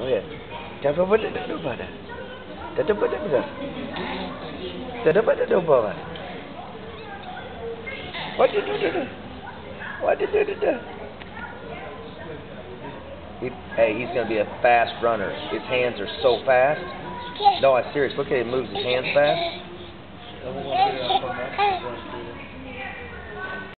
Go ahead. Jangan buat dia dulu dah? Dah dapat dia pada. Dah dapat dia dulu dah? What did dah, do? What dah, you do? He, hey, he's going to be a fast runner. His hands are so fast. No, I'm serious. Look at him moves his hands fast.